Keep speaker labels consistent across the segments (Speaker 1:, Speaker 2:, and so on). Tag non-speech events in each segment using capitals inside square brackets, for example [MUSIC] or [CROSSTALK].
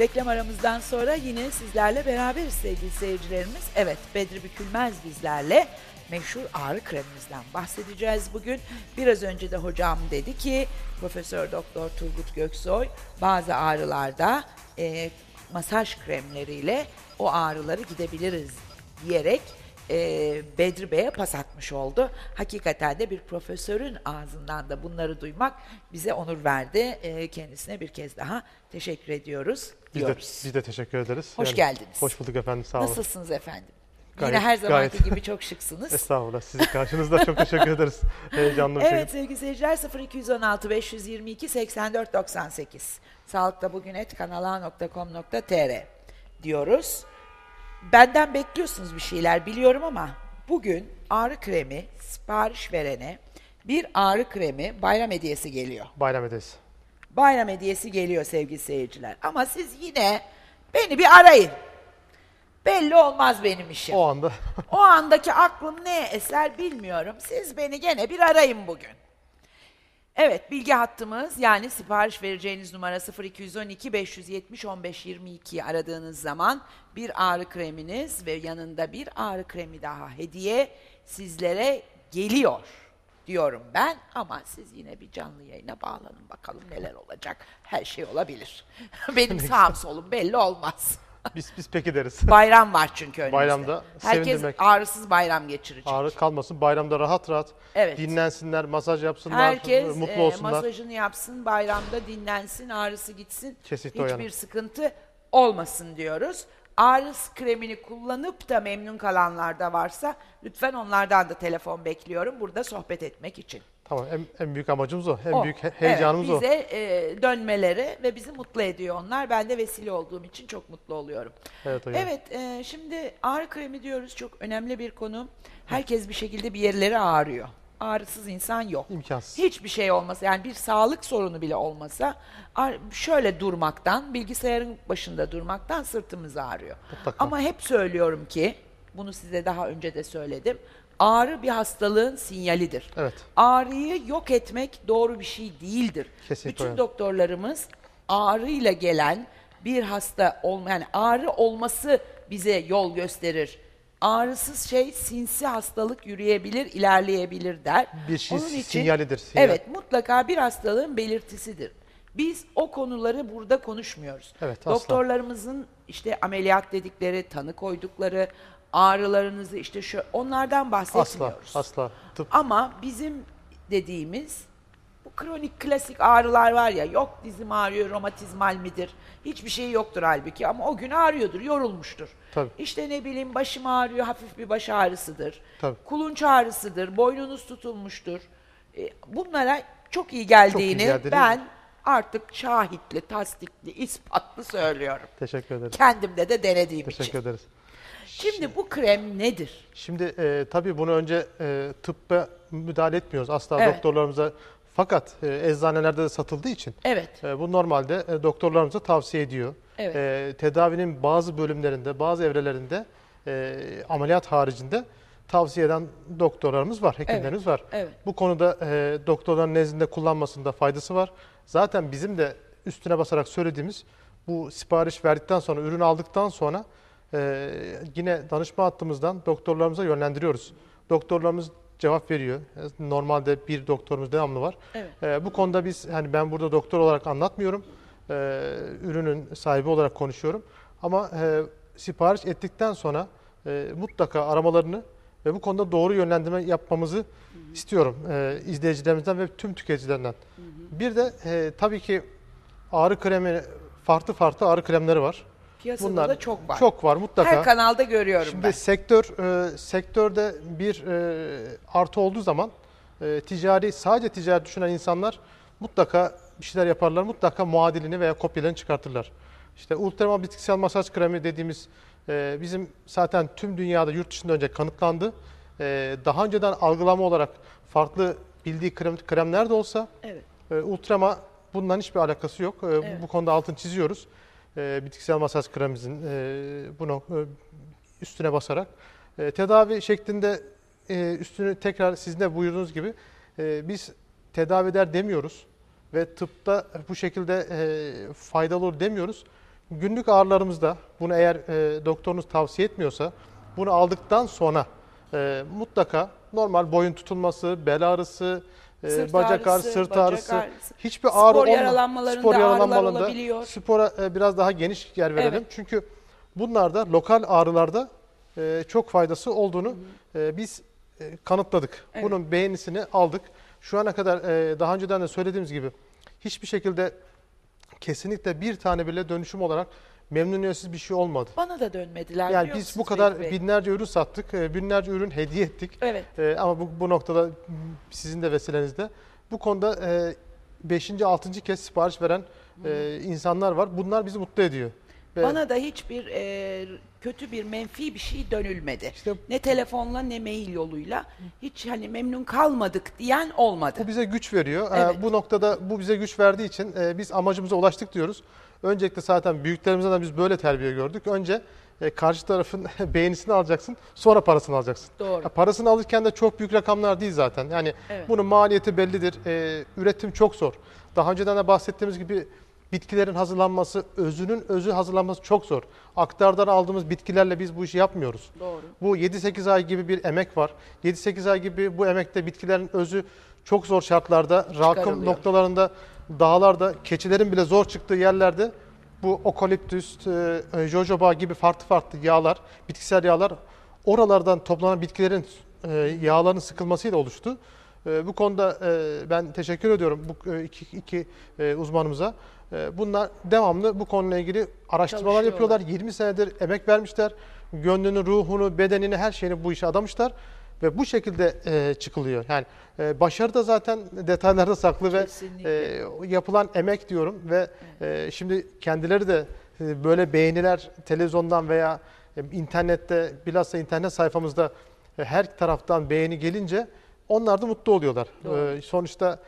Speaker 1: Reklam aramızdan sonra yine sizlerle beraberiz sevgili seyircilerimiz. Evet Bedri Bükülmez bizlerle meşhur ağrı kremimizden bahsedeceğiz bugün. Biraz önce de hocam dedi ki Profesör Doktor Turgut Göksoy bazı ağrılarda e, masaj kremleriyle o ağrıları gidebiliriz diyerek e, Bedri Bey'e pas atmış oldu. Hakikaten de bir profesörün ağzından da bunları duymak bize onur verdi. E, kendisine bir kez daha teşekkür ediyoruz.
Speaker 2: Biz de,
Speaker 1: diyoruz.
Speaker 2: biz de teşekkür ederiz.
Speaker 1: Hoş geldiniz.
Speaker 2: Hoş bulduk efendim sağ olun.
Speaker 1: Nasılsınız efendim?
Speaker 2: Gayet-
Speaker 1: Yine her zamanki
Speaker 2: gayet.
Speaker 1: gibi çok şıksınız.
Speaker 2: Estağfurullah sizin karşınızda çok teşekkür ederiz. [LAUGHS] Heyecanlı bir
Speaker 1: Evet
Speaker 2: şekilde.
Speaker 1: sevgili seyirciler 0216 522 84 98 Sağlıkta bugün et kanala.com.tr diyoruz. Benden bekliyorsunuz bir şeyler biliyorum ama bugün ağrı kremi sipariş verene bir ağrı kremi bayram hediyesi geliyor.
Speaker 2: Bayram ederiz.
Speaker 1: Bayram hediyesi geliyor sevgili seyirciler. Ama siz yine beni bir arayın. Belli olmaz benim işim.
Speaker 2: O anda [LAUGHS]
Speaker 1: O andaki aklım ne eser bilmiyorum. Siz beni gene bir arayın bugün. Evet bilgi hattımız yani sipariş vereceğiniz numara 0212 570 15 22 aradığınız zaman bir ağrı kreminiz ve yanında bir ağrı kremi daha hediye sizlere geliyor diyorum ben ama siz yine bir canlı yayına bağlanın bakalım neler olacak. Her şey olabilir. [LAUGHS] Benim sağım solum belli olmaz.
Speaker 2: Biz biz peki deriz. [LAUGHS]
Speaker 1: Bayram var çünkü önümüzde.
Speaker 2: Bayramda
Speaker 1: Herkes
Speaker 2: sevindirmek.
Speaker 1: ağrısız bayram geçirecek.
Speaker 2: Ağrı kalmasın. Bayramda rahat rahat
Speaker 1: Evet.
Speaker 2: dinlensinler, masaj yapsınlar,
Speaker 1: Herkes
Speaker 2: mutlu
Speaker 1: e,
Speaker 2: olsunlar.
Speaker 1: masajını yapsın, bayramda dinlensin, ağrısı gitsin.
Speaker 2: Kesinlikle o
Speaker 1: Hiçbir
Speaker 2: yana.
Speaker 1: sıkıntı olmasın diyoruz. Ağrıs kremini kullanıp da memnun kalanlar da varsa lütfen onlardan da telefon bekliyorum burada sohbet etmek için.
Speaker 2: Tamam en, en büyük amacımız o. En
Speaker 1: O.
Speaker 2: büyük he- heyecanımız
Speaker 1: evet,
Speaker 2: o.
Speaker 1: bize e, dönmeleri ve bizi mutlu ediyor onlar. Ben de vesile olduğum için çok mutlu oluyorum.
Speaker 2: Evet hocam.
Speaker 1: Evet, e, şimdi ağrı kremi diyoruz çok önemli bir konu. Herkes bir şekilde bir yerleri ağrıyor. Ağrısız insan yok.
Speaker 2: İmkansız.
Speaker 1: Hiçbir şey olmasa yani bir sağlık sorunu bile olmasa şöyle durmaktan, bilgisayarın başında durmaktan sırtımız ağrıyor.
Speaker 2: Mutlaka.
Speaker 1: Ama hep söylüyorum ki, bunu size daha önce de söyledim. Ağrı bir hastalığın sinyalidir.
Speaker 2: Evet.
Speaker 1: Ağrıyı yok etmek doğru bir şey değildir.
Speaker 2: Kesinlikle
Speaker 1: Bütün
Speaker 2: öyle.
Speaker 1: doktorlarımız ağrıyla gelen bir hasta olma yani ağrı olması bize yol gösterir. Ağrısız şey sinsi hastalık yürüyebilir, ilerleyebilir der.
Speaker 2: Bir şey
Speaker 1: Onun için-
Speaker 2: sinyalidir, sinyal.
Speaker 1: Evet, mutlaka bir hastalığın belirtisidir. Biz o konuları burada konuşmuyoruz.
Speaker 2: Evet, asla.
Speaker 1: Doktorlarımızın işte ameliyat dedikleri, tanı koydukları ağrılarınızı işte şu onlardan
Speaker 2: Asla,
Speaker 1: bahsetmiyoruz.
Speaker 2: asla. Tıp
Speaker 1: Ama bizim dediğimiz bu kronik klasik ağrılar var ya yok dizim ağrıyor romatizmal midir? Hiçbir şey yoktur halbuki ama o gün ağrıyordur, yorulmuştur.
Speaker 2: Tabii.
Speaker 1: İşte ne bileyim başım ağrıyor, hafif bir baş ağrısıdır.
Speaker 2: Tabii.
Speaker 1: Kulunç ağrısıdır, boynunuz tutulmuştur. E, bunlara çok iyi geldiğini
Speaker 2: geldiğini-
Speaker 1: ben artık şahitli, tasdikli, ispatlı söylüyorum.
Speaker 2: teşekkür ederiz.
Speaker 1: Kendimde de denediğim
Speaker 2: Teşekkür
Speaker 1: için.
Speaker 2: ederiz.
Speaker 1: Şimdi bu krem nedir?
Speaker 2: Şimdi e, tabii bunu önce e, tıbba müdahale etmiyoruz asla
Speaker 1: Evet.
Speaker 2: doktorlarımıza. Fakat e, eczanelerde de satıldığı için
Speaker 1: Evet.
Speaker 2: e, bu normalde e, doktorlarımıza tavsiye ediyor.
Speaker 1: Evet.
Speaker 2: E, tedavinin bazı bölümlerinde, bazı evrelerinde e, ameliyat haricinde tavsiye eden doktorlarımız var, hekimlerimiz var.
Speaker 1: evet.
Speaker 2: Bu konuda e, doktorların nezdinde kullanmasında faydası var. Zaten bizim de üstüne basarak söylediğimiz bu sipariş verdikten sonra, ürün aldıktan sonra e, yine danışma hattımızdan doktorlarımıza yönlendiriyoruz. Doktorlarımız cevap veriyor. E, Normalde bir doktorumuz devamlı var.
Speaker 1: Evet.
Speaker 2: E, bu konuda biz hani ben burada doktor olarak anlatmıyorum. E, ürünün sahibi olarak konuşuyorum. Ama e, sipariş ettikten sonra e, mutlaka aramalarını ve bu konuda doğru yönlendirme yapmamızı istiyorum e, izleyicilerimizden ve tüm tüketicilerden. Bir de e, tabii ki ağrı kremi farklı farklı ağrı kremleri var.
Speaker 1: Piyasada
Speaker 2: Bunlar
Speaker 1: da çok var.
Speaker 2: Çok var mutlaka.
Speaker 1: Her kanalda görüyorum
Speaker 2: Şimdi
Speaker 1: ben.
Speaker 2: sektör e, sektörde bir e, artı olduğu zaman e, ticari sadece ticari düşünen insanlar mutlaka bir şeyler yaparlar. Mutlaka muadilini veya kopyalarını çıkartırlar. İşte ultramal bitkisel masaj kremi dediğimiz e, bizim zaten tüm dünyada yurt dışında önce kanıtlandı. E, daha önceden algılama olarak farklı bildiği krem, kremler de olsa
Speaker 1: Evet.
Speaker 2: e, Ultrama bundan hiçbir alakası yok. E, bu-
Speaker 1: Evet.
Speaker 2: Bu konuda altını çiziyoruz. E, bitkisel masaj kremimizin e, bunu e, üstüne basarak. E, tedavi şeklinde e, üstünü tekrar sizin de buyurduğunuz gibi e, biz tedavi eder demiyoruz. Ve tıpta bu şekilde e, faydalı olur demiyoruz. Günlük ağrılarımızda bunu eğer e, doktorunuz tavsiye etmiyorsa bunu aldıktan sonra e, mutlaka normal boyun tutulması, bel ağrısı,
Speaker 1: Sırt
Speaker 2: bacak ağrısı,
Speaker 1: ağrısı,
Speaker 2: sırt
Speaker 1: bacak
Speaker 2: ağrısı,
Speaker 1: ağrısı.
Speaker 2: hiçbir ağrı
Speaker 1: Spor
Speaker 2: olma-
Speaker 1: yaralanmalarında
Speaker 2: spor yaralanmalarında
Speaker 1: olabiliyor.
Speaker 2: spora e, biraz daha geniş yer verelim.
Speaker 1: Evet.
Speaker 2: Çünkü bunlarda lokal ağrılarda e, çok faydası olduğunu e, biz kanıtladık.
Speaker 1: Evet.
Speaker 2: Bunun beğenisini aldık. Şu ana kadar daha önceden de söylediğimiz gibi hiçbir şekilde kesinlikle bir tane bile dönüşüm olarak memnuniyetsiz bir şey olmadı.
Speaker 1: Bana da dönmediler
Speaker 2: Yani biz bu kadar
Speaker 1: Bey?
Speaker 2: binlerce ürün sattık, e, binlerce ürün hediye ettik.
Speaker 1: Evet.
Speaker 2: E, ama bu, bu noktada sizin de vesilenizde bu konuda 5. 6. kez sipariş veren e, insanlar var. Bunlar bizi mutlu ediyor. Ve
Speaker 1: Bana da hiçbir e, kötü bir menfi bir şey dönülmedi.
Speaker 2: İşte-
Speaker 1: ne telefonla ne mail yoluyla hiç hani memnun kalmadık diyen olmadı.
Speaker 2: bu bize güç veriyor. E,
Speaker 1: Evet.
Speaker 2: bu noktada bu bize güç verdiği için e, biz amacımıza ulaştık diyoruz. Öncelikle zaten büyüklerimizden de biz böyle terbiye gördük. Önce e, karşı tarafın [LAUGHS] beğenisini alacaksın, sonra parasını alacaksın.
Speaker 1: Doğru.
Speaker 2: Ya parasını alırken de çok büyük rakamlar değil zaten. Yani
Speaker 1: Evet.
Speaker 2: bunun maliyeti bellidir. Ee, üretim çok zor. Daha önceden de bahsettiğimiz gibi bitkilerin hazırlanması, özünün özü hazırlanması çok zor. Aktardan aldığımız bitkilerle biz bu işi yapmıyoruz.
Speaker 1: Doğru.
Speaker 2: Bu 7-8 ay gibi bir emek var. 7-8 ay gibi bu emekte bitkilerin özü çok zor şartlarda, rakım noktalarında, dağlarda, keçilerin bile zor çıktığı yerlerde bu okaliptüs, e, jojoba gibi farklı farklı yağlar, bitkisel yağlar oralardan toplanan bitkilerin e, yağlarının sıkılmasıyla oluştu. E, bu konuda e, ben teşekkür ediyorum bu e, iki, iki e, uzmanımıza. E, bunlar devamlı bu konuyla ilgili araştırmalar yapıyorlar. 20 senedir emek vermişler. Gönlünü, ruhunu, bedenini, her şeyini bu işe adamışlar. Ve bu şekilde e, çıkılıyor. Yani e, başarı da zaten detaylarda saklı ve
Speaker 1: Kesinlikle.
Speaker 2: e, yapılan emek diyorum ve e, şimdi kendileri de e, böyle beğeniler televizyondan veya e, internette bilhassa internet sayfamızda e, her taraftan beğeni gelince onlar da mutlu oluyorlar.
Speaker 1: Doğru.
Speaker 2: Sonuçta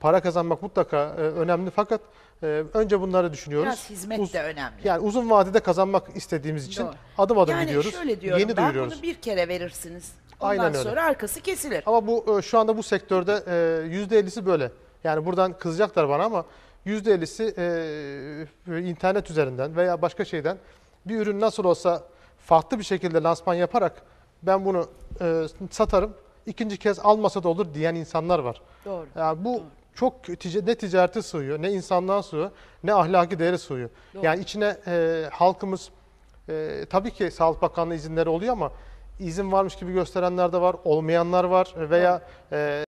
Speaker 2: para kazanmak mutlaka önemli fakat önce bunları düşünüyoruz.
Speaker 1: Biraz hizmet
Speaker 2: Uz-
Speaker 1: de önemli.
Speaker 2: Yani uzun vadede kazanmak istediğimiz için
Speaker 1: Doğru.
Speaker 2: adım adım
Speaker 1: yani
Speaker 2: gidiyoruz.
Speaker 1: şöyle diyorum
Speaker 2: Yeni
Speaker 1: ben
Speaker 2: duyuruyoruz.
Speaker 1: bunu bir kere verirsiniz. Ondan
Speaker 2: Aynen öyle.
Speaker 1: sonra arkası kesilir.
Speaker 2: Ama bu e, şu anda bu sektörde e, %50'si böyle. Yani buradan kızacaklar bana ama %50'si e, internet üzerinden veya başka şeyden bir ürün nasıl olsa farklı bir şekilde lansman yaparak ben bunu e, satarım. ikinci kez almasa da olur diyen insanlar var.
Speaker 1: Doğru.
Speaker 2: Yani bu çok tic- ne ticarete sığıyor, ne insanlığa sığıyor, ne ahlaki değere sığıyor.
Speaker 1: Doğru.
Speaker 2: Yani içine e, halkımız e, tabii ki Sağlık Bakanlığı izinleri oluyor ama izin varmış gibi gösterenler de var, olmayanlar var veya e,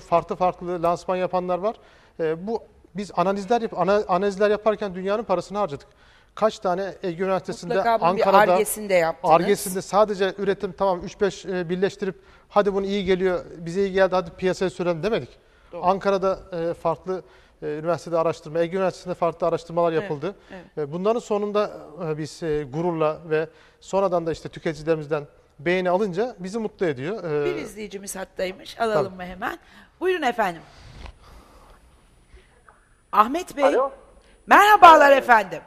Speaker 2: farklı farklı lansman yapanlar var. E, bu biz analizler yap ana, analizler yaparken dünyanın parasını harcadık. Kaç tane Ege Üniversitesi'nde,
Speaker 1: Mutlaka
Speaker 2: Ankara'da,
Speaker 1: argesinde yaptınız.
Speaker 2: Argesinde sadece üretim tamam 3-5 e, birleştirip hadi bunu iyi geliyor, bize iyi geldi hadi piyasaya sürelim demedik.
Speaker 1: Doğru.
Speaker 2: Ankara'da e, farklı e, üniversitede araştırma, Ege Üniversitesi'nde farklı araştırmalar
Speaker 1: Evet,
Speaker 2: yapıldı.
Speaker 1: evet.
Speaker 2: E, bunların sonunda e, biz e, gururla ve sonradan da işte tüketicilerimizden beğeni alınca bizi mutlu ediyor. E,
Speaker 1: Bir izleyicimiz hattaymış. Alalım mı hemen? Buyurun efendim. Ahmet Bey.
Speaker 3: Alo.
Speaker 1: Merhabalar efendim.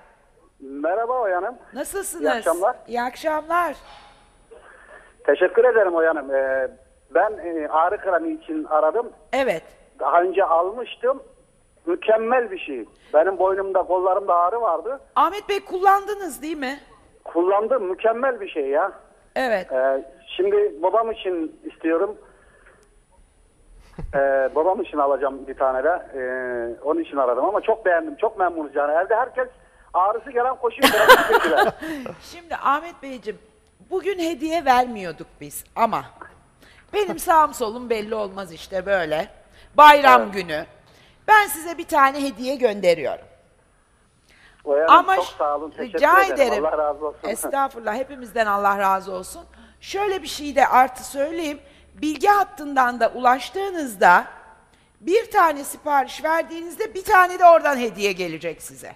Speaker 3: Merhaba Oyan'ım.
Speaker 1: Nasılsınız?
Speaker 3: İyi akşamlar.
Speaker 1: İyi akşamlar.
Speaker 3: Teşekkür ederim Oyan'ım. Ee, ben e, ağrı kremi için aradım.
Speaker 1: Evet.
Speaker 3: Daha önce almıştım. Mükemmel bir şey. Benim boynumda, kollarımda ağrı vardı.
Speaker 1: Ahmet Bey kullandınız değil mi?
Speaker 3: Kullandım. Mükemmel bir şey ya.
Speaker 1: Evet.
Speaker 3: Ee, şimdi babam için istiyorum. Ee, babam için alacağım bir tane de. Ee, onun için aradım ama çok beğendim. Çok memnunuz yani. Evde herkes ağrısı gelen koşuyor. [LAUGHS]
Speaker 1: Şimdi Ahmet Beyciğim bugün hediye vermiyorduk biz ama benim sağım solum belli olmaz işte böyle. Bayram günü. Ben size bir tane hediye gönderiyorum. Ama
Speaker 3: çok sağ olun. Teşekkür
Speaker 1: rica
Speaker 3: ederim.
Speaker 1: ederim.
Speaker 3: Allah razı olsun. [LAUGHS]
Speaker 1: Estağfurullah hepimizden Allah razı olsun. Şöyle bir şey de artı söyleyeyim. Bilgi hattından da ulaştığınızda bir tane sipariş verdiğinizde bir tane de oradan hediye gelecek size.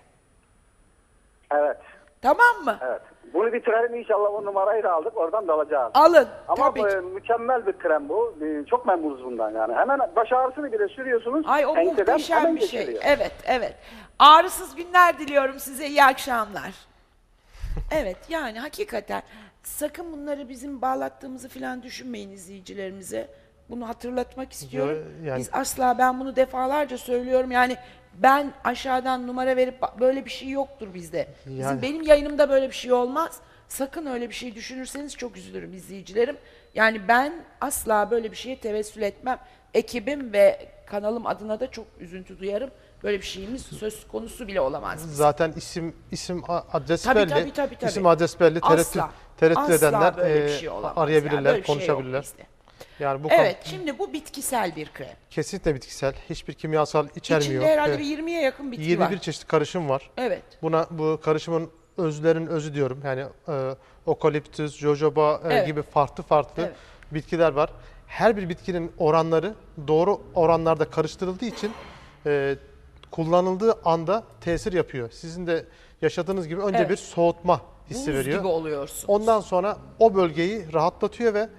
Speaker 3: evet.
Speaker 1: Tamam mı?
Speaker 3: Evet. Bunu bitirelim inşallah o numarayı da aldık oradan da alacağız.
Speaker 1: Alın.
Speaker 3: Ama
Speaker 1: tabii
Speaker 3: bu,
Speaker 1: ki.
Speaker 3: e, mükemmel bir krem bu. E, Çok memnunuz bundan yani. Hemen baş ağrısını bile sürüyorsunuz.
Speaker 1: Ay o
Speaker 3: enseden
Speaker 1: muhteşem bir şey.
Speaker 3: geçiriyor.
Speaker 1: Evet, evet. Ağrısız günler diliyorum size. İyi akşamlar. [LAUGHS] evet, yani hakikaten sakın bunları bizim bağlattığımızı falan düşünmeyin izleyicilerimize. Bunu hatırlatmak istiyorum.
Speaker 2: yani-
Speaker 1: Biz asla ben bunu defalarca söylüyorum. Yani ben aşağıdan numara verip "Bak, böyle bir şey yoktur bizde. Bizim
Speaker 2: Yani-
Speaker 1: benim yayınımda böyle bir şey olmaz. Sakın öyle bir şey düşünürseniz çok üzülürüm izleyicilerim. Yani ben asla böyle bir şeye tevessül etmem. Ekibim ve kanalım adına da çok üzüntü duyarım. Böyle bir şeyimiz söz konusu bile olamaz.
Speaker 2: Zaten isim isim a- adres
Speaker 1: Tabii,
Speaker 2: belli.
Speaker 1: tabii, tabii, tabii.
Speaker 2: İsim adres belli. Tereddüt,
Speaker 1: Asla.
Speaker 2: tereddüt
Speaker 1: Asla
Speaker 2: edenler
Speaker 1: böyle bir
Speaker 2: e,
Speaker 1: şey olamaz.
Speaker 2: arayabilirler,
Speaker 1: Yani böyle bir şey yok
Speaker 2: konuşabilirler.
Speaker 1: bizde.
Speaker 2: Yani bu
Speaker 1: Evet, şimdi bu bitkisel bir krem.
Speaker 2: kesinlikle bitkisel. Hiçbir kimyasal içermiyor.
Speaker 1: İçinde herhalde bir 20'ye yakın bitki
Speaker 2: 21
Speaker 1: var.
Speaker 2: çeşit karışım var.
Speaker 1: Evet.
Speaker 2: Buna bu karışımın özlerin özü diyorum. Yani e, okaliptüs, jojoba e,
Speaker 1: Evet.
Speaker 2: gibi farklı farklı
Speaker 1: Evet.
Speaker 2: bitkiler var. Her bir bitkinin oranları doğru oranlarda karıştırıldığı için e, kullanıldığı anda tesir yapıyor. Sizin de yaşadığınız gibi önce
Speaker 1: Evet.
Speaker 2: bir soğutma hissi
Speaker 1: Buz
Speaker 2: veriyor.
Speaker 1: gibi oluyorsun.
Speaker 2: Ondan sonra o bölgeyi rahatlatıyor ve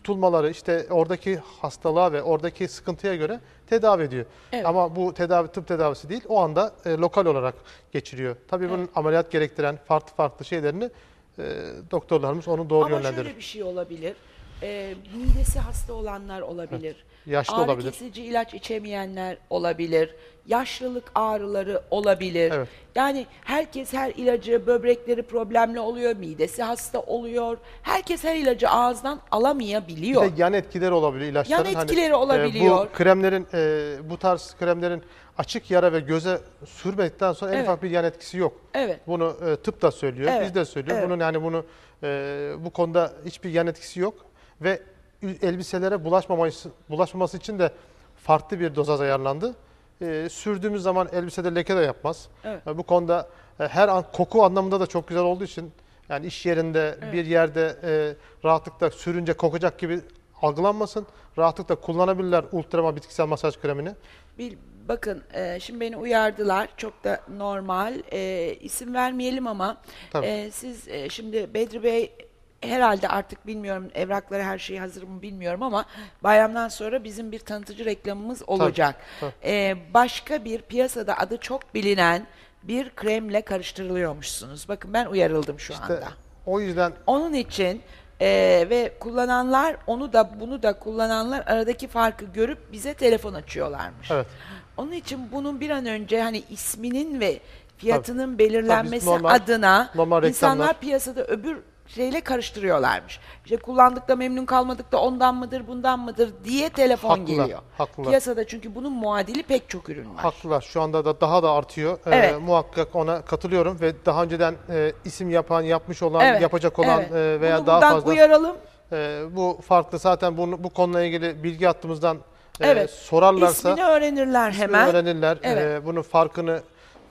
Speaker 2: tutulmaları işte oradaki hastalığa ve oradaki sıkıntıya göre tedavi ediyor.
Speaker 1: Evet.
Speaker 2: Ama bu tedavi tıp tedavisi değil. O anda e, lokal olarak geçiriyor. Tabii bunun ameliyat gerektiren farklı farklı şeylerini e, doktorlarımız onu doğru
Speaker 1: Ama
Speaker 2: yönlendirir.
Speaker 1: şöyle bir şey olabilir. Ee, midesi hasta olanlar olabilir.
Speaker 2: Yaşlı
Speaker 1: Ağrı
Speaker 2: olabilir.
Speaker 1: kesici ilaç içemeyenler olabilir. Yaşlılık ağrıları olabilir.
Speaker 2: Evet.
Speaker 1: Yani herkes her ilacı, böbrekleri problemli oluyor, midesi hasta oluyor. Herkes her ilacı ağızdan alamayabiliyor.
Speaker 2: Bir de yan etkileri olabiliyor ilaçların.
Speaker 1: Yan
Speaker 2: Hani,
Speaker 1: etkileri
Speaker 2: e,
Speaker 1: olabiliyor.
Speaker 2: bu kremlerin e, bu tarz kremlerin açık yara ve göze sürmedikten sonra en
Speaker 1: Evet.
Speaker 2: ufak bir yan etkisi yok.
Speaker 1: Evet.
Speaker 2: Bunu e, tıp da söylüyor,
Speaker 1: Evet,
Speaker 2: biz de söylüyor.
Speaker 1: evet.
Speaker 2: Bunun yani bunu e, bu konuda hiçbir yan etkisi yok ve elbiselere bulaşmaması bulaşmaması için de farklı bir dozaj ayarlandı. E, sürdüğümüz zaman elbisede leke de yapmaz.
Speaker 1: Evet.
Speaker 2: E, bu konuda e, her an koku anlamında da çok güzel olduğu için yani iş yerinde bir yerde e, rahatlıkla sürünce kokacak gibi algılanmasın. Rahatlıkla kullanabilirler ultrama bitkisel masaj kremini.
Speaker 1: Bir bakın e, şimdi beni uyardılar çok da normal E, isim vermeyelim ama
Speaker 2: Tabii.
Speaker 1: e, siz e, şimdi Bedri Bey herhalde artık bilmiyorum evrakları her şeyi hazır mı bilmiyorum ama bayramdan sonra bizim bir tanıtıcı reklamımız olacak.
Speaker 2: tabii.
Speaker 1: E, başka bir piyasada adı çok bilinen bir kremle karıştırılıyormuşsunuz. Bakın ben uyarıldım şu
Speaker 2: İşte
Speaker 1: anda.
Speaker 2: o yüzden
Speaker 1: Onun için e, ve kullananlar onu da bunu da kullananlar aradaki farkı görüp bize telefon açıyorlarmış.
Speaker 2: Evet.
Speaker 1: Onun için bunun bir an önce hani isminin ve fiyatının belirlenmesi
Speaker 2: normal-
Speaker 1: adına
Speaker 2: normal
Speaker 1: insanlar piyasada öbür şeyle karıştırıyorlarmış. İşte kullandık da memnun kalmadık da ondan mıdır bundan mıdır diye telefon
Speaker 2: Haklılar,
Speaker 1: geliyor.
Speaker 2: haklılar.
Speaker 1: Piyasada çünkü bunun muadili pek çok ürün var.
Speaker 2: Haklılar. Şu anda da daha da artıyor. Ee,
Speaker 1: Evet.
Speaker 2: muhakkak ona katılıyorum ve daha önceden e, isim yapan, yapmış olan,
Speaker 1: Evet,
Speaker 2: yapacak olan
Speaker 1: evet.
Speaker 2: e, veya
Speaker 1: Bunu
Speaker 2: daha
Speaker 1: buradan
Speaker 2: fazla
Speaker 1: uyaralım.
Speaker 2: e, bu farklı zaten bunu bu konuyla ilgili bilgi hattımızdan e,
Speaker 1: Evet.
Speaker 2: sorarlarsa
Speaker 1: İsmini öğrenirler hemen.
Speaker 2: öğrenirler.
Speaker 1: Evet.
Speaker 2: E, bunun farkını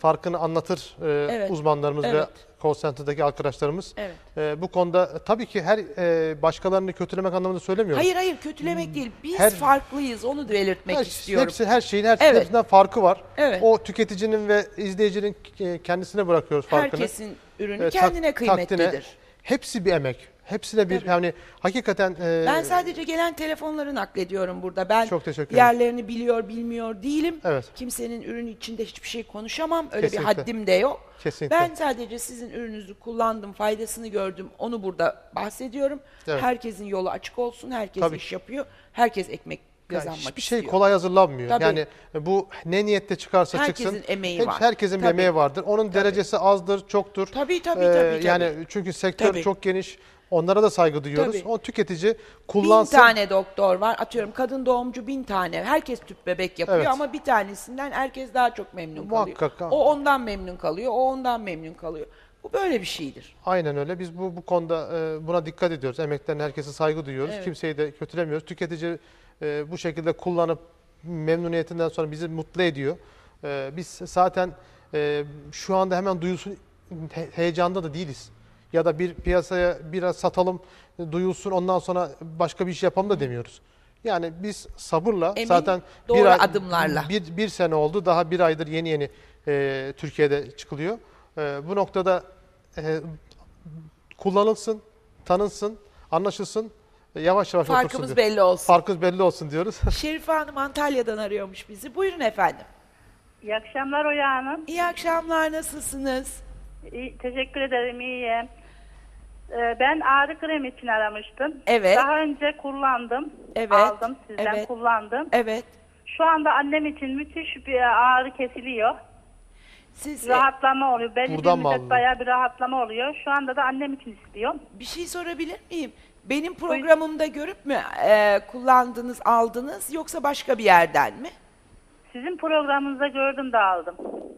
Speaker 2: farkını anlatır e,
Speaker 1: Evet,
Speaker 2: uzmanlarımız ve
Speaker 1: evet.
Speaker 2: call center'daki arkadaşlarımız.
Speaker 1: Evet.
Speaker 2: E, bu konuda tabii ki her e, başkalarını kötülemek anlamında söylemiyorum.
Speaker 1: Hayır hayır kötülemek değil. Biz.
Speaker 2: Her-
Speaker 1: farklıyız onu belirtmek
Speaker 2: Her,
Speaker 1: istiyorum.
Speaker 2: hepsi, her şeyin her
Speaker 1: Evet.
Speaker 2: hepsinden farkı var.
Speaker 1: Evet.
Speaker 2: O tüketicinin ve izleyicinin e, kendisine bırakıyoruz farkını.
Speaker 1: Herkesin ürünü
Speaker 2: E, tak-
Speaker 1: kendine
Speaker 2: takdine.
Speaker 1: kıymetlidir.
Speaker 2: Hepsi bir emek. Hepsi de bir yani hakikaten e,
Speaker 1: Ben sadece gelen telefonları naklediyorum burada. Ben
Speaker 2: Çok teşekkür ederim.
Speaker 1: diğerlerini biliyor bilmiyor değilim.
Speaker 2: Evet.
Speaker 1: Kimsenin ürünü içinde hiçbir şey konuşamam. Öyle
Speaker 2: Kesinlikle.
Speaker 1: bir haddim de yok.
Speaker 2: Kesinlikle.
Speaker 1: Ben sadece sizin ürününüzü kullandım, faydasını gördüm. Onu burada bahsediyorum.
Speaker 2: Evet.
Speaker 1: Herkesin yolu açık olsun. Herkes
Speaker 2: Tabii.
Speaker 1: iş yapıyor. Herkes ekmek
Speaker 2: yani
Speaker 1: kazanmak
Speaker 2: hiçbir
Speaker 1: istiyor.
Speaker 2: şey kolay hazırlanmıyor.
Speaker 1: Tabii.
Speaker 2: Yani bu ne niyette çıkarsa
Speaker 1: Herkesin
Speaker 2: çıksın.
Speaker 1: emeği
Speaker 2: hep-
Speaker 1: var.
Speaker 2: Herkesin
Speaker 1: Tabii.
Speaker 2: emeği vardır. Onun derecesi azdır, çoktur.
Speaker 1: Tabii, tabii,
Speaker 2: Ee,
Speaker 1: tabii, tabii.
Speaker 2: Yani çünkü sektör
Speaker 1: Tabii.
Speaker 2: çok geniş. Onlara da saygı duyuyoruz.
Speaker 1: Tabii.
Speaker 2: O tüketici
Speaker 1: Bin
Speaker 2: kullansın.
Speaker 1: tane doktor var. Atıyorum kadın doğumcu bin tane. Herkes tüp bebek yapıyor
Speaker 2: Evet.
Speaker 1: ama bir tanesinden herkes daha çok memnun
Speaker 2: Muhakkak.
Speaker 1: kalıyor. O ondan memnun kalıyor, o ondan memnun kalıyor. Bu böyle bir şeydir.
Speaker 2: Aynen öyle. Biz bu bu konuda e, buna dikkat ediyoruz. Emeklerine herkese saygı duyuyoruz.
Speaker 1: Evet.
Speaker 2: Kimseyi de kötülemiyoruz. Tüketici e, bu şekilde kullanıp memnuniyetinden sonra bizi mutlu ediyor. E, biz zaten e, şu anda hemen duyulsun he- heyecanda da değiliz. Ya da bir piyasaya biraz satalım, duyulsun ondan sonra başka bir iş yapalım da demiyoruz. Yani biz sabırla
Speaker 1: Emin,
Speaker 2: zaten
Speaker 1: doğru
Speaker 2: bir ay-
Speaker 1: adımlarla.
Speaker 2: bir, bir sene oldu. Daha bir aydır yeni yeni e, Türkiye'de çıkılıyor. E, bu noktada e, kullanılsın, tanınsın, anlaşılsın. e, Yavaş yavaş otursun
Speaker 1: Farkımız
Speaker 2: diyor.
Speaker 1: belli olsun.
Speaker 2: Farkımız belli olsun diyoruz. [LAUGHS]
Speaker 1: Şerife Hanım Antalya'dan arıyormuş bizi. Buyurun efendim.
Speaker 4: İyi akşamlar Oya Hanım.
Speaker 1: İyi akşamlar, nasılsınız?
Speaker 4: İyi, teşekkür ederim, iyiyim. Ee, ben ağrı kremi için aramıştım.
Speaker 1: Evet.
Speaker 4: Daha önce kullandım.
Speaker 1: Evet,
Speaker 4: Aldım sizden
Speaker 1: evet.
Speaker 4: kullandım.
Speaker 1: Evet.
Speaker 4: Şu anda annem için müthiş bir ağrı kesiliyor.
Speaker 1: Siz e,
Speaker 4: Rahatlama oluyor. Belli
Speaker 2: Buradan
Speaker 4: bir
Speaker 2: mı
Speaker 4: müddet
Speaker 2: aldın?
Speaker 4: bayağı bir rahatlama oluyor. Şu anda da annem için istiyorum.
Speaker 1: bir şey sorabilir miyim? Benim programımda görüp mü e, kullandınız, aldınız yoksa başka bir yerden mi?
Speaker 4: Sizin programınızda gördüm de aldım.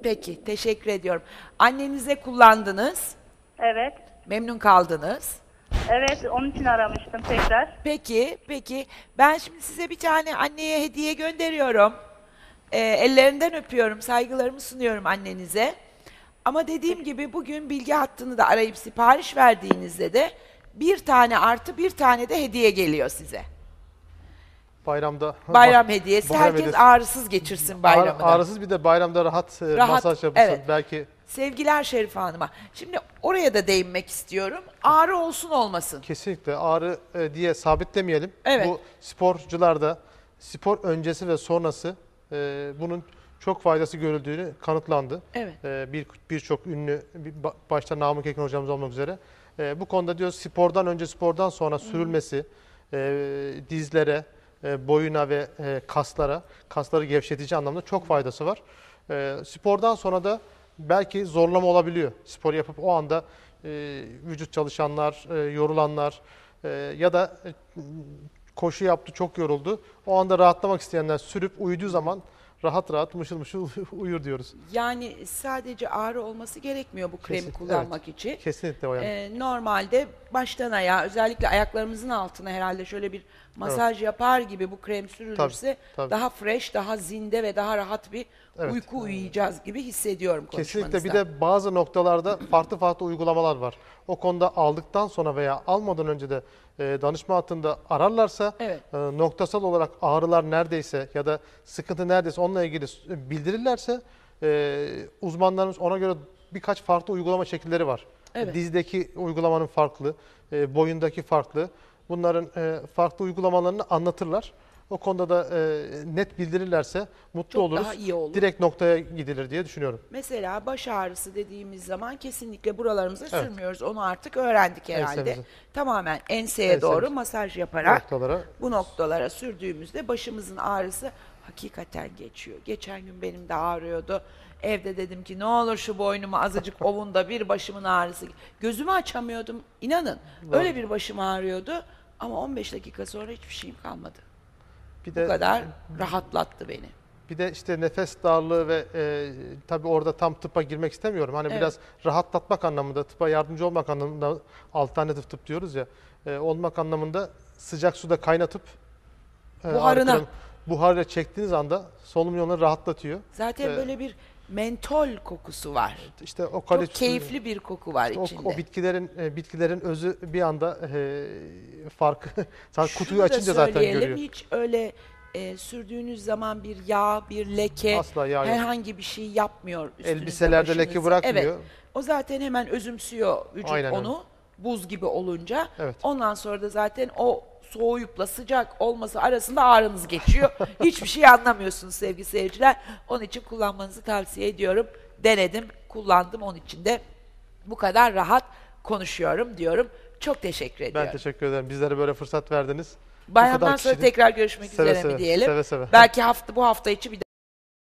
Speaker 1: Peki, teşekkür ediyorum. Annenize kullandınız,
Speaker 4: Evet.
Speaker 1: memnun kaldınız.
Speaker 4: Evet onun için aramıştım tekrar.
Speaker 1: Peki, peki. Ben şimdi size bir tane anneye hediye gönderiyorum. Ee, ellerinden öpüyorum, saygılarımı sunuyorum annenize. Ama dediğim gibi bugün bilgi hattını da arayıp sipariş verdiğinizde de bir tane artı bir tane de hediye geliyor size.
Speaker 2: Bayramda
Speaker 1: Bayram hediyesi.
Speaker 2: bayram
Speaker 1: Herkes
Speaker 2: hediyesi.
Speaker 1: ağrısız geçirsin bayramını.
Speaker 2: Ağrı- ağrısız bir de bayramda rahat, e,
Speaker 1: Rahat,
Speaker 2: masaj yapılsın.
Speaker 1: evet.
Speaker 2: Belki
Speaker 1: Sevgiler Şerife Hanım'a. Şimdi oraya da değinmek istiyorum. Ağrı olsun olmasın.
Speaker 2: kesinlikle ağrı e, diye sabitlemeyelim.
Speaker 1: Evet.
Speaker 2: Bu sporcularda spor öncesi ve sonrası e, bunun çok faydası görüldüğünü kanıtlandı.
Speaker 1: Evet.
Speaker 2: E, bir birçok ünlü başta Namık Ekin hocamız olmak üzere e, bu konuda diyor spordan önce spordan sonra sürülmesi e, dizlere, e, boyuna ve e, kaslara, kasları gevşetici anlamda çok faydası var. E, spordan sonra da belki zorlama olabiliyor. Spor yapıp o anda vücut çalışanlar, yorulanlar ya da koşu yaptı çok yoruldu. O anda rahatlamak isteyenler sürüp uyuduğu zaman rahat rahat mışıl mışıl [LAUGHS] uyur diyoruz.
Speaker 1: Yani sadece ağrı olması gerekmiyor bu kremi
Speaker 2: Kesin-
Speaker 1: kullanmak için.
Speaker 2: Kesinlikle o yani.
Speaker 1: Ee, normalde baştan ayağa özellikle ayaklarımızın altına herhalde şöyle bir masaj yapar gibi bu krem sürülürse
Speaker 2: Tabii, tabii.
Speaker 1: daha fresh, daha zinde ve daha rahat bir
Speaker 2: Evet.
Speaker 1: uyku uyuyacağız gibi hissediyorum
Speaker 2: Kesinlikle bir de bazı noktalarda farklı farklı uygulamalar var. O konuda aldıktan sonra veya almadan önce de danışma hattında ararlarsa
Speaker 1: Evet.
Speaker 2: e, noktasal olarak ağrılar neredeyse ya da sıkıntı neredeyse onunla ilgili s- bildirirlerse e, uzmanlarımız ona göre birkaç farklı uygulama şekilleri var.
Speaker 1: Evet.
Speaker 2: Dizdeki uygulamanın farklı, e, boyundaki farklı. Bunların e, farklı uygulamalarını anlatırlar. O konuda da e, net bildirirlerse mutlu
Speaker 1: Çok
Speaker 2: oluruz.
Speaker 1: daha iyi olur.
Speaker 2: Direkt noktaya gidilir diye düşünüyorum.
Speaker 1: Mesela baş ağrısı dediğimiz zaman kesinlikle buralarımıza
Speaker 2: Evet.
Speaker 1: sürmüyoruz. Onu artık öğrendik herhalde.
Speaker 2: Ensemize.
Speaker 1: Tamamen enseye
Speaker 2: Ensemize.
Speaker 1: doğru masaj yaparak
Speaker 2: Noktalara.
Speaker 1: bu noktalara sürdüğümüzde başımızın ağrısı hakikaten geçiyor. Geçen gün benim de ağrıyordu. Evde dedim ki ne olur şu boynumu azıcık [LAUGHS] ovun da bir başımın ağrısı. Gözümü açamıyordum. İnanın öyle bir başım ağrıyordu. Ama 15 dakika sonra hiçbir şeyim kalmadı.
Speaker 2: Bir
Speaker 1: Bu
Speaker 2: de
Speaker 1: kadar rahatlattı beni.
Speaker 2: bir de işte nefes darlığı ve e, tabii orada tam tıpa girmek istemiyorum. Hani
Speaker 1: Evet.
Speaker 2: biraz rahatlatmak anlamında, tıpa yardımcı olmak anlamında alternatif tıp diyoruz ya. e, olmak anlamında sıcak suda kaynatıp e,
Speaker 1: Buharına.
Speaker 2: buharla çektiğiniz anda solunum yolunu rahatlatıyor.
Speaker 1: Zaten
Speaker 2: Ee,
Speaker 1: böyle bir mentol kokusu var.
Speaker 2: İşte o
Speaker 1: Çok
Speaker 2: kalif-
Speaker 1: keyifli bir koku var
Speaker 2: o,
Speaker 1: içinde.
Speaker 2: o bitkilerin e, bitkilerin özü bir anda e, farkı [LAUGHS]
Speaker 1: Şunu
Speaker 2: kutuyu açınca zaten görüyor.
Speaker 1: Hiç öyle e, sürdüğünüz zaman bir yağ, bir leke,
Speaker 2: Asla yağ yok.
Speaker 1: herhangi bir şey yapmıyor üstünüzde,
Speaker 2: Elbiselerde leke bırakmıyor.
Speaker 1: Evet. O zaten hemen özümsüyor vücut
Speaker 2: Aynen öyle.
Speaker 1: onu. Buz gibi olunca.
Speaker 2: Evet.
Speaker 1: Ondan sonra da zaten o soğuyupla sıcak olması arasında ağrınız geçiyor. [LAUGHS] Hiçbir şey anlamıyorsunuz sevgili seyirciler. Onun için kullanmanızı tavsiye ediyorum. Denedim, kullandım. Onun için de bu kadar rahat konuşuyorum diyorum. Çok teşekkür ediyorum.
Speaker 2: Ben teşekkür ederim. Bizlere böyle fırsat verdiniz.
Speaker 1: Bayramdan sonra
Speaker 2: kişinin-
Speaker 1: tekrar görüşmek
Speaker 2: Seve
Speaker 1: üzere mi
Speaker 2: seve,
Speaker 1: diyelim?
Speaker 2: seve seve.
Speaker 1: Belki hafta bu hafta içi bir